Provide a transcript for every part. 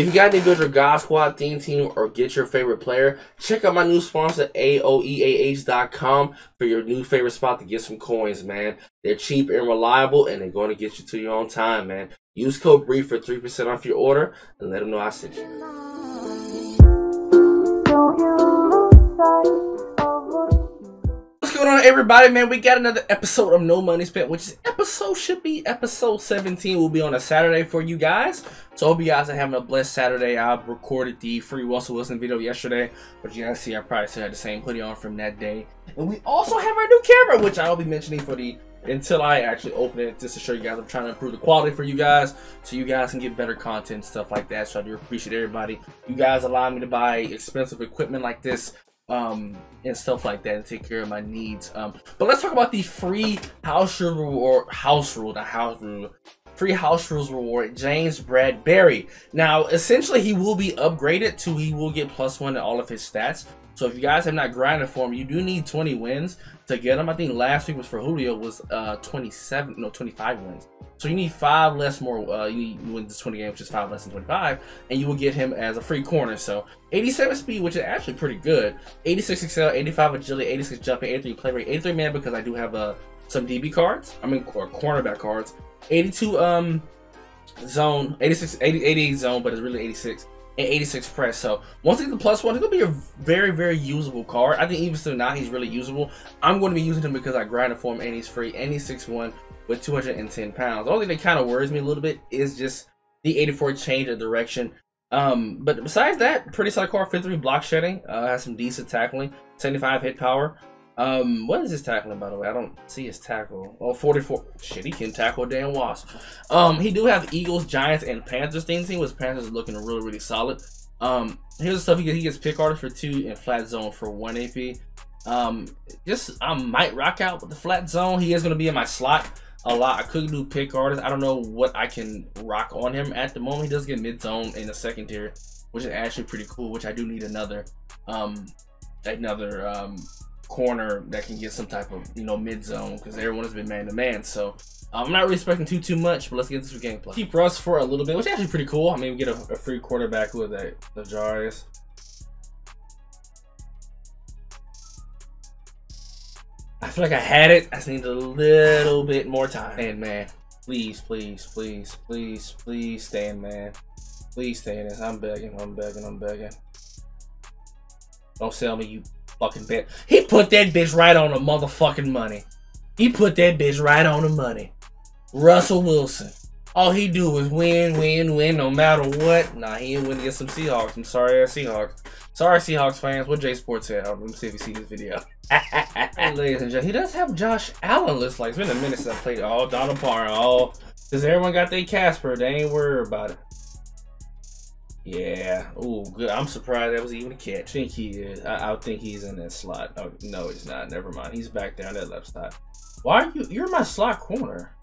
If you got any build your God Squad theme team or get your favorite player, check out my new sponsor, AOEAH.com, for your new favorite spot to get some coins, man. They're cheap and reliable, and they're going to get you to your own time, man. Use code BRE for 3% off your order, and let them know I sent you. On, everybody? Man, we got another episode of No Money Spent, which is episode should be episode 17. Will be on a Saturday for you guys. So hope you guys are having a blessed Saturday. I recorded the free Russell Wilson video yesterday, but you guys see I probably still had the same hoodie on from that day. And we also have our new camera, which I'll be mentioning for the until I actually open it just to show you guys I'm trying to improve the quality for you guys so you guys can get better content stuff like that so I do appreciate everybody you guys allow me to buy expensive equipment like this um and stuff like that and take care of my needs. Um but let's talk about the free house rule or house rule the house rule free house rules reward james bradberry now essentially he will be upgraded to he will get plus one in all of his stats so if you guys have not grinded for him you do need 20 wins to get him i think last week was for julio was uh 27 no 25 wins so you need five less more. Uh, you need win this 20 game, which is five less than 25, and you will get him as a free corner. So 87 speed, which is actually pretty good. 86 accel, 85 agility, 86 jumping, 83 play rate, 83 man because I do have uh some DB cards. I mean, or cornerback cards. 82 um zone, 86, 80, 88 zone, but it's really 86 and 86 press. So once he gets the plus one, he's gonna be a very, very usable card. I think even still now he's really usable. I'm going to be using him because I grinded for him and he's free and he's 6'1 with 210 pounds. The only thing that kind of worries me a little bit is just the 84 change of direction. Um, but besides that, pretty solid card. 53 block shedding. Uh, has some decent tackling. 75 hit power. Um, what is his tackling by the way? I don't see his tackle. Oh, 44. Shit, he can tackle Dan Wasp. Um, he do have Eagles, Giants, and Panthers things. He was Panthers looking really, really solid. Um, here's the stuff he gets. He gets pick artist for two and flat zone for one AP. Um, just I might rock out with the flat zone. He is gonna be in my slot a lot. I could do pick artist. I don't know what I can rock on him at the moment. He does get mid zone in the second tier, which is actually pretty cool. Which I do need another, um, another um corner that can get some type of you know mid zone because everyone has been man to man. So I'm not really expecting too too much, but let's get the gameplay. Keep Russ for a little bit, which is actually pretty cool. I mean, we get a, a free quarterback with a the Jarius. I feel like I had it. I just need a little bit more time. And man, please, please, please, please, please stay man. Please stay in this. I'm begging, I'm begging, I'm begging. Don't sell me, you fucking bitch. He put that bitch right on the motherfucking money. He put that bitch right on the money. Russell Wilson. All he do is win, win, win, no matter what. Nah, he ain't win against some Seahawks. I'm sorry, uh, Seahawks. Sorry, Seahawks fans. What Jay Sports said. Let me see if you see this video. ladies and gentlemen, he does have Josh Allen list. Like it's been a minute since I played. Oh, Donald Parham. Oh, because everyone got their Casper. They ain't worried about it. Yeah. Oh, good. I'm surprised that was even a catch. I think he is. I, I think he's in that slot. Oh, no, he's not. Never mind. He's back down that left side. Why are you? You're my slot corner.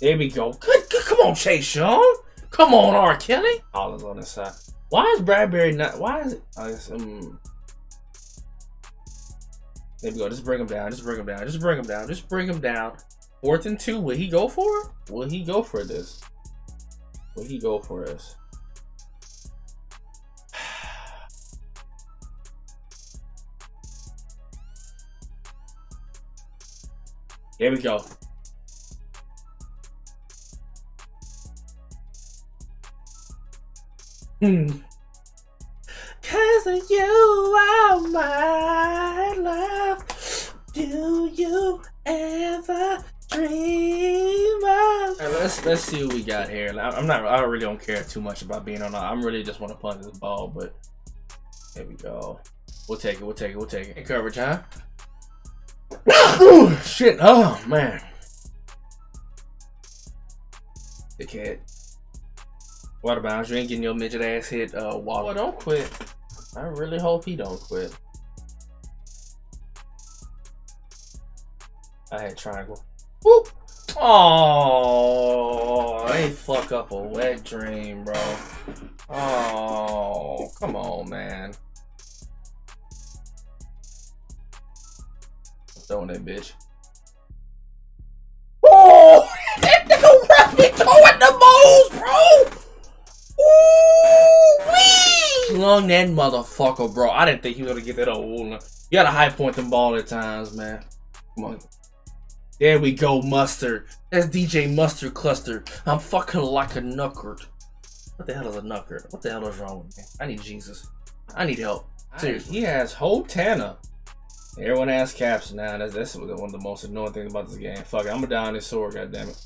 There we go. Good, good. Come on, Chase Young. Come on, R. Kelly. All on this side. Why is Bradberry not? Why is it? Guess, um, there we go. Just bring him down. Just bring him down. Just bring him down. Just bring him down. Fourth and two. Will he go for? Will he go for this? Will he go for this? Here we go. Hmm. Cause of you are my love. Do you ever dream? Right, let's let's see what we got here. I'm not. I really don't care too much about being on. I'm really just want to punch this ball, but there we go. We'll take it. We'll take it. We'll take it. Hey, coverage, huh? Ooh, shit. Oh man. The cat. Water bounds, you ain't getting your midget ass hit. Uh, water. don't quit. I really hope he don't quit. I had triangle. Whoop. Oh, fuck up a wet dream, bro. Oh, come on, man. Throwing that bitch. Oh, that nigga be throwing the balls, bro. slung that motherfucker, bro. I didn't think he was gonna get that old. You gotta high point them ball at times, man. Come on. There we go, Mustard. That's DJ Mustard Cluster. I'm fucking like a knuckard. What the hell is a knuckard? What the hell is wrong with me? I need Jesus. I need help. Seriously. He has whole Tana. Everyone has caps now. That's, that's one of the most annoying things about this game. Fuck it, I'm gonna die on this sword, goddammit.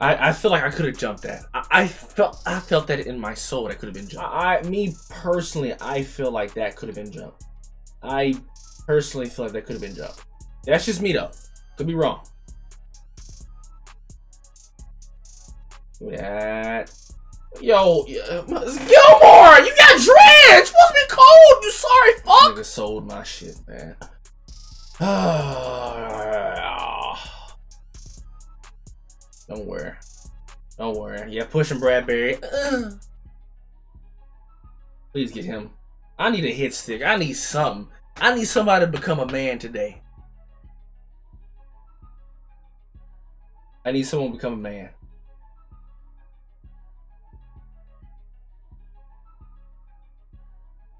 I, I feel like I could have jumped that. I, I, felt I felt that in my soul that could have been jumped. I me personally, I feel like that could have been jumped. I personally feel like that could have been jumped. That's just me though. Could be wrong. That. Yo, Gilmore, you got drenched. To be cold. You sorry fuck. Nigga sold my shit, man. Don't worry. Don't worry. Yeah, pushing Bradberry. Please get him. I need a hit stick. I need something. I need somebody to become a man today. I need someone to become a man.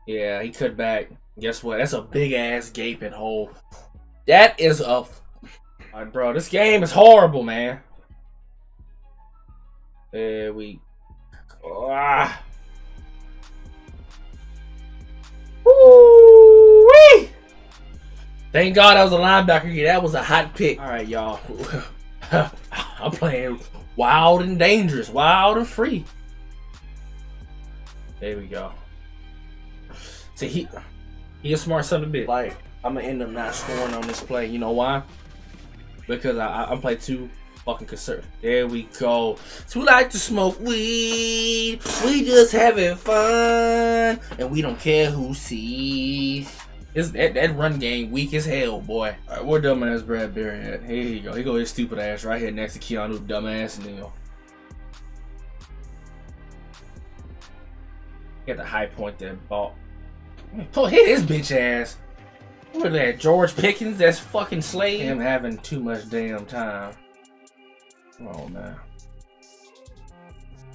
Yeah, he cut back. Guess what? That's a big ass gaping hole. That is a. Bro, this game is horrible, man. There we. Ah. Thank God that was a linebacker. Yeah, that was a hot pick. All right, y'all. I'm playing wild and dangerous, wild and free. There we go. See, he he a smart son of a bitch. Like, I'm gonna end up not scoring on this play. You know why? Because I I, I play too fucking concerned. There we go. So we like to smoke weed. We just having fun. And we don't care who sees. It's, that, that run game weak as hell, boy. Alright, where dumbass Bradberry at? Here you go. He go his stupid ass right here next to Keanu dumbass Neal. Get the high point that ball. Pull hit his bitch ass. Look at that? George Pickens? That's fucking slave. Him having too much damn time. Oh man.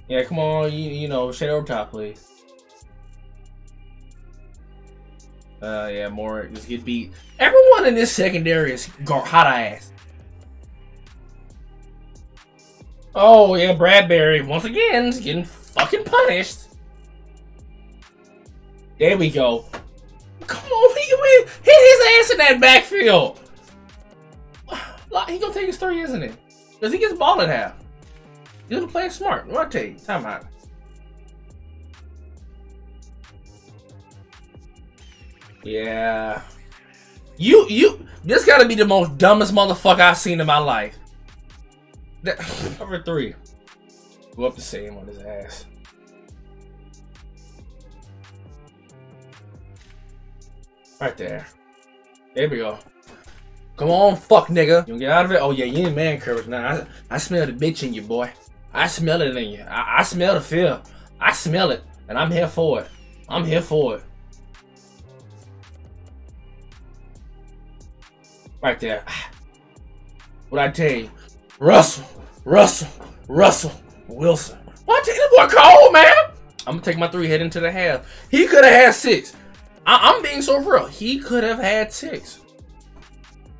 Yeah, come on, you, you know, shade over top, please. Uh, yeah, more just get beat. Everyone in this secondary is hot ass. Oh yeah, Bradberry once again is getting fucking punished. There we go. Come on, he hit his ass in that backfield. He gonna take his three, isn't it? Because he gets ball in half. He's gonna play smart. You? Time out. Yeah. You you this gotta be the most dumbest motherfucker I've seen in my life. That, number three. Go up to same on his ass. Right there. There we go. Come on, fuck nigga. You get out of it? Oh yeah, you in man courage now. I, I smell the bitch in you, boy. I smell it in you. I, I smell the fear. I smell it. And I'm here for it. I'm here for it. Right there. What I tell you? Russell, Russell, Russell, Wilson. What? This boy cold, man. I'm gonna take my three head into the half. He could have had six. I am being so real. He could have had six.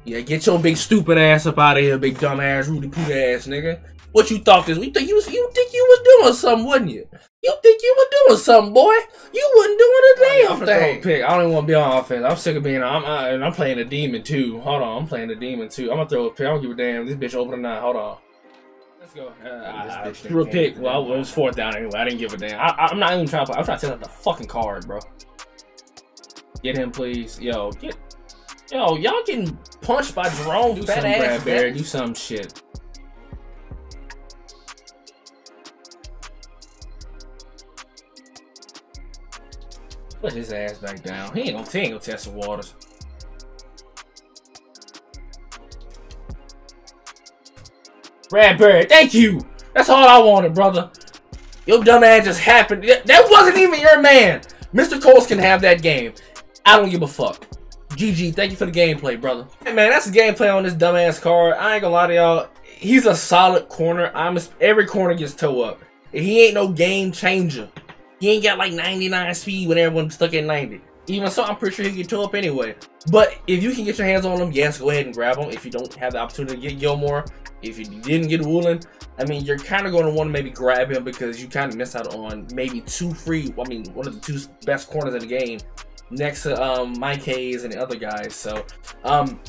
Yeah, get your big stupid ass up out of here, big dumb ass, Rudy Poot ass nigga. What you thought this? You think you was you think you was doing something, wouldn't you? You think you were doing something, boy? You wasn't doing a damn I'm thing. Pick. I don't even want to be on offense. I'm sick of being. I'm I, am i am playing a demon too. Hold on, I'm playing a demon too. I'm gonna throw a pick. I don't give a damn. This bitch open or not. Hold on. Let's go. Uh, threw a pick. Well, it was fourth down anyway. I didn't give a damn. I, am not even trying to play. I'm trying to take out the fucking card, bro. Get him, please. Yo, get Yo, y'all getting punched by Jerome do fat ass Bradberry. Do some shit. Put his ass back down. He ain't gonna, he ain't gonna test the waters. Bradberry, thank you. That's all I wanted, brother. Your dumb ass just happened. That wasn't even your man. Mr. Coles can have that game. I don't give a fuck. GG, thank you for the gameplay, brother. Hey man, that's the gameplay on this dumbass card. I ain't gonna lie to y'all. He's a solid corner. I'm every corner gets toe up. he ain't no game changer. He ain't got like 99 speed when everyone's stuck at 90. Even so, I'm pretty sure he can toe up anyway. But if you can get your hands on him, yes, go ahead and grab him. If you don't have the opportunity to get Gilmore, if you didn't get Woolen, I mean, you're kind of going to want to maybe grab him because you kind of miss out on maybe two free, I mean, one of the two best corners in the game next to um, Mike Haynes and the other guys. So, um,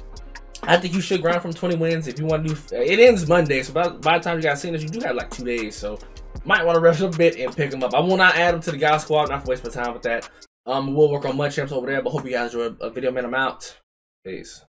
I think you should grind from 20 wins if you want to do. It ends Monday, so by, by the time you guys see this, you do have like two days. So, might want to rush a bit and pick them up. I will not add them to the guy squad, not to waste my time with that. Um, we'll work on MUT Champs over there, but hope you guys enjoy a video, man. I'm out. Peace.